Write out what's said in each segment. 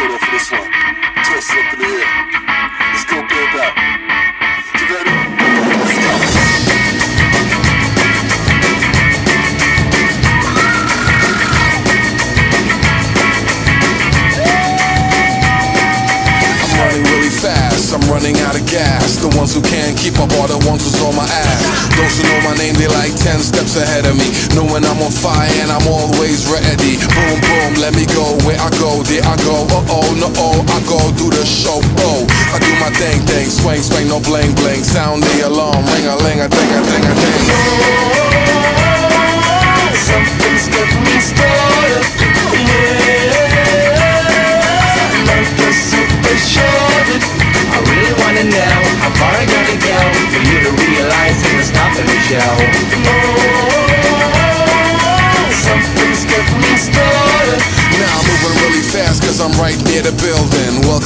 for this one. Toss it up in the air. Let's go, go. I'm running really fast, I'm running out of gas. The ones who can't keep up are the ones who's on my ass. Those who know my name, they like 10 steps ahead of me. Knowing I'm on fire and I'm always ready. Boom, boom, let me go. Where I go, there I go. Uh oh, no, oh, I go do the show. Oh, I do my thing, thing. Swing, swing, no bling, bling. Sound the alarm. Ring a ling, a ding, a ding, a ding. Something's getting. I really wanna know how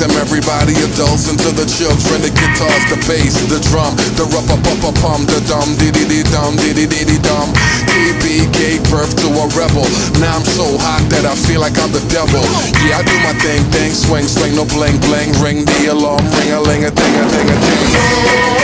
Welcome everybody, adults into the children. The guitars, the bass, the drum, the rup up up pum, the dum diddy dee dum diddy diddy dum. KB gave birth to a rebel. Now I'm so hot that I feel like I'm the devil. Yeah, I do my thing, thing, swing, swing, no bling bling. Ring the alarm, ring a ling a ding a ding a ding.